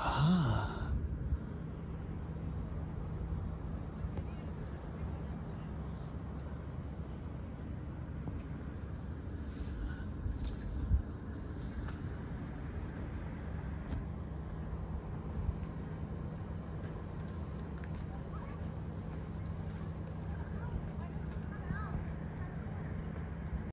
Ah.